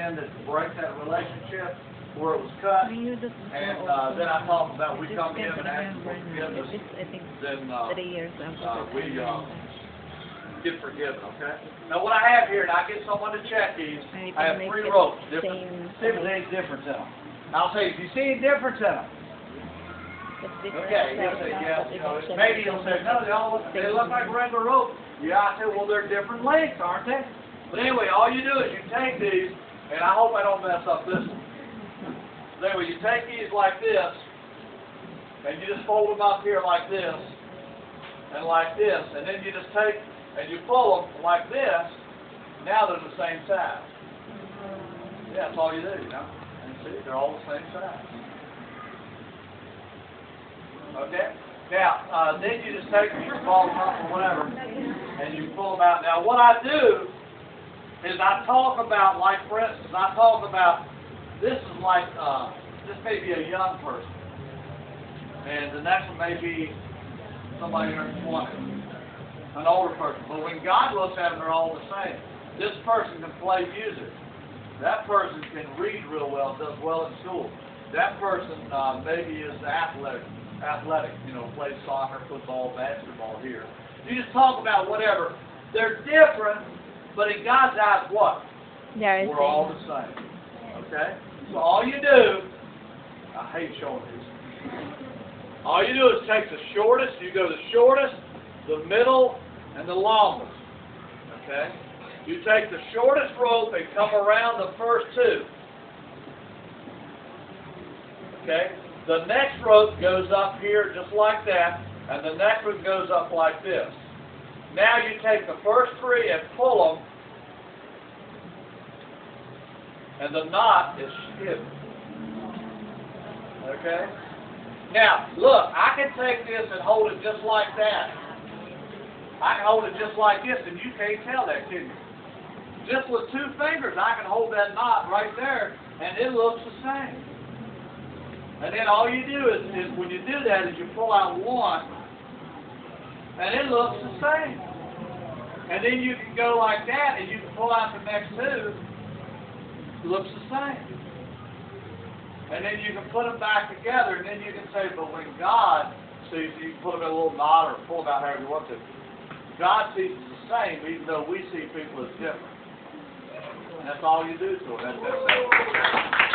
in that breaks that relationship where it was cut. And, uh, then I talked about we come in and ask for forgiveness, I think, then, uh, three years after. uh, we, uh, get forgiven, okay? Now, what I have here, and I get someone to check these, I have three ropes, different, see if there's any difference in them. I'll say, if you see any difference in them, Okay, he'll say, now, yeah, you know, maybe he'll say, no, they all look, they look like regular ropes. Yeah, I said, well, they're different lengths, aren't they? But anyway, all you do is you take these, and I hope I don't mess up this one. Anyway, you take these like this, and you just fold them up here like this, and like this, and then you just take, and you pull them like this, now they're the same size. Yeah, that's all you do, you know? And see, they're all the same size. Okay? Now, uh, then you just take your ball pump or whatever, and you pull them out. Now, what I do is I talk about, like for instance, I talk about, this is like, uh, this may be a young person, and the next one may be somebody under 20, an older person. But when God looks at them, they're all the same. This person can play music. That person can read real well, does well in school. That person uh, maybe is athletic, athletic, you know, plays soccer, football, basketball here. You just talk about whatever. They're different, but in God's eyes, what? There is We're all the same. Okay? So all you do, I hate showing these. All you do is take the shortest, you go the shortest, the middle, and the longest. Okay? You take the shortest rope and come around the first two. Okay? The next rope goes up here just like that, and the next one goes up like this. Now you take the first three and pull them, and the knot is hidden. Okay? Now, look, I can take this and hold it just like that. I can hold it just like this, and you can't tell that, can you? Just with two fingers, I can hold that knot right there, and it looks the same. And then all you do is, is when you do that, is you pull out one, and it looks the same. And then you can go like that, and you can pull out the next two, it looks the same. And then you can put them back together, and then you can say, but when God sees, you can put them in a little knot or pull them out however you want to. God sees the same, even though we see people as different. And that's all you do to them. That's, that's,